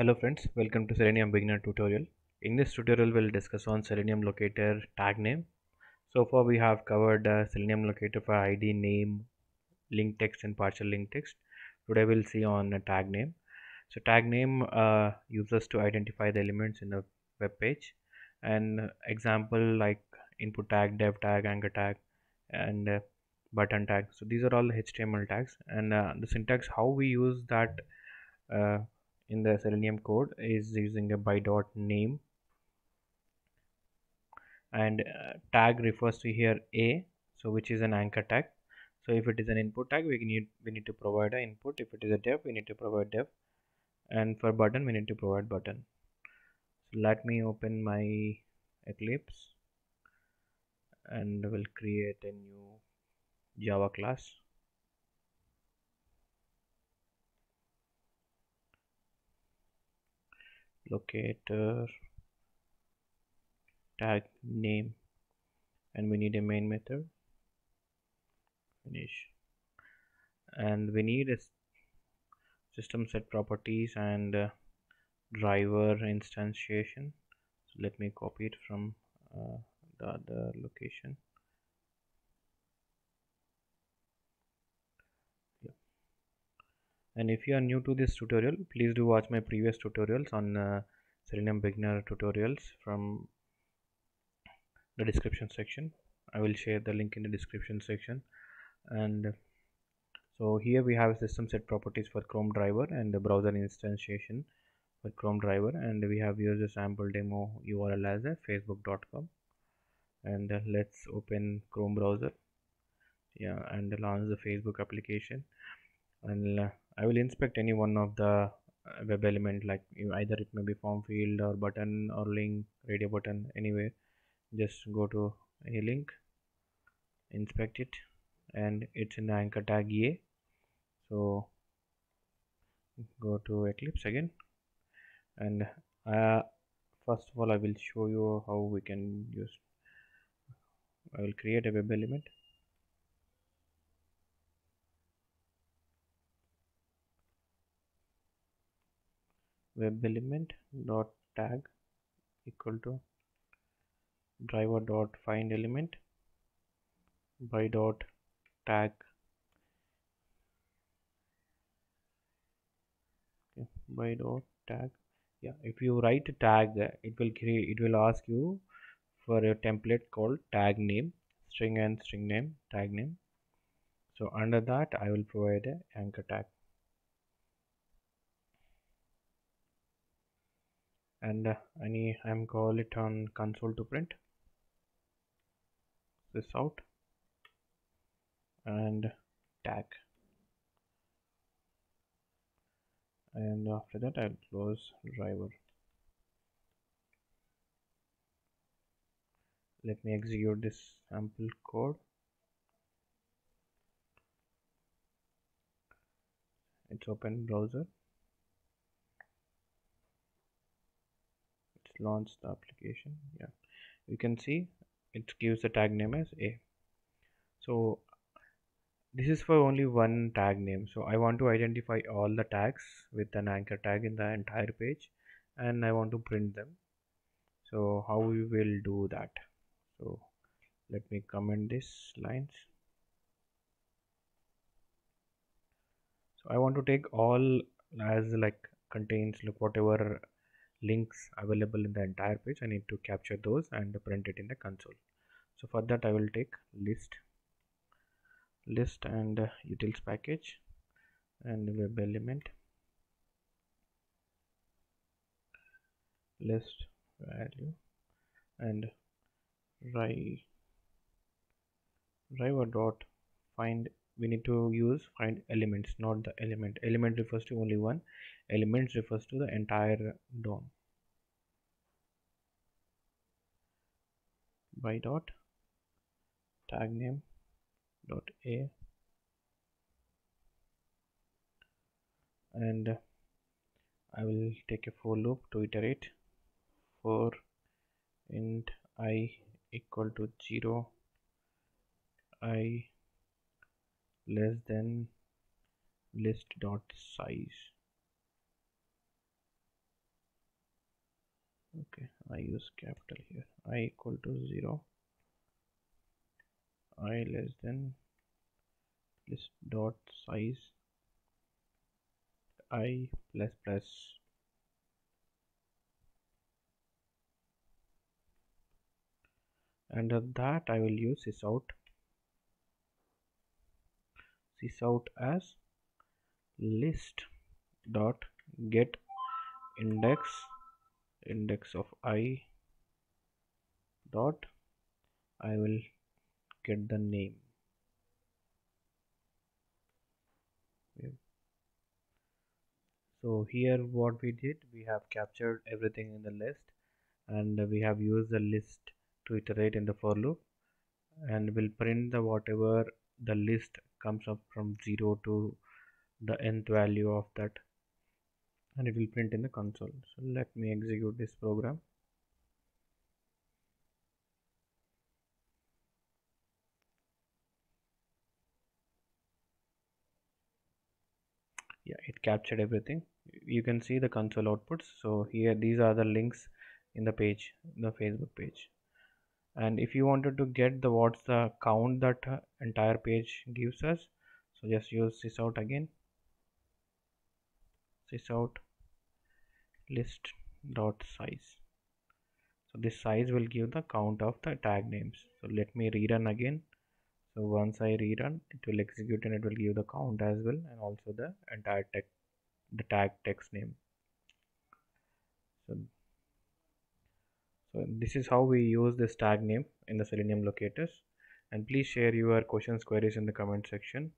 Hello friends, welcome to Selenium beginner tutorial. In this tutorial we'll discuss on Selenium locator tag name. So far we have covered uh, Selenium locator for ID, name, link text and partial link text. Today we'll see on a tag name. So tag name uh, uses to identify the elements in a web page and example like input tag, dev tag, anchor tag and uh, button tag. So these are all HTML tags and uh, the syntax how we use that uh, in the selenium code is using a by dot name. And uh, tag refers to here a so which is an anchor tag. So if it is an input tag we need we need to provide an input. If it is a dev we need to provide dev. And for button we need to provide button. So let me open my eclipse and we'll create a new java class locator tag name and we need a main method. Finish. And we need a system set properties and uh, driver instantiation. So let me copy it from uh, the other location and if you are new to this tutorial please do watch my previous tutorials on uh, selenium beginner tutorials from the description section. I will share the link in the description section. And so here we have system set properties for chrome driver and the browser instantiation for chrome driver. And we have used a sample demo url as a facebook.com and uh, let's open chrome browser. Yeah and launch the facebook application. And uh, I will inspect any one of the uh, web element like either it may be form field or button or link radio button anyway just go to any link inspect it and it's in the anchor tag a. So go to eclipse again and uh, first of all I will show you how we can use I will create a web element web element dot tag equal to driver dot find element by dot tag. By dot tag. Yeah if you write a tag it will create it will ask you for a template called tag name string and string name tag name. So under that i will provide a anchor tag and uh, any I'm call it on console to print. This out. And tag. And after that I'll close driver. Let me execute this sample code. It's open browser launch the application. Yeah. You can see it gives the tag name as a. So this is for only one tag name. So i want to identify all the tags with an anchor tag in the entire page and i want to print them. So how we will do that? So let me comment this lines. So i want to take all as like contains like whatever links available in the entire page. I need to capture those and print it in the console. So for that I will take list list and uh, utils package and web element list value and driver dot find we need to use find elements not the element. Element refers to only one elements refers to the entire DOM by dot tag name dot a. And I will take a for loop to iterate. For int i equal to 0 i less than list dot size okay i use capital here. I equal to 0 i less than list dot size. I plus plus. And that I will use sysout sysout as list dot get index index of i dot I will get the name. So here what we did we have captured everything in the list and we have used the list to iterate in the for loop and will print the whatever the list comes up from 0 to the nth value of that and it will print in the console. So let me execute this program. Yeah it captured everything. You can see the console outputs. So here these are the links in the page the facebook page. And if you wanted to get the what's the count that uh, entire page gives us so just use sysout again sysout list dot size. So this size will give the count of the tag names. So let me rerun again. So once i rerun it will execute and it will give the count as well and also the entire text the tag text name. So so this is how we use this tag name in the selenium locators. And please share your questions queries in the comment section.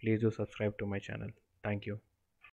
Please do subscribe to my channel. Thank you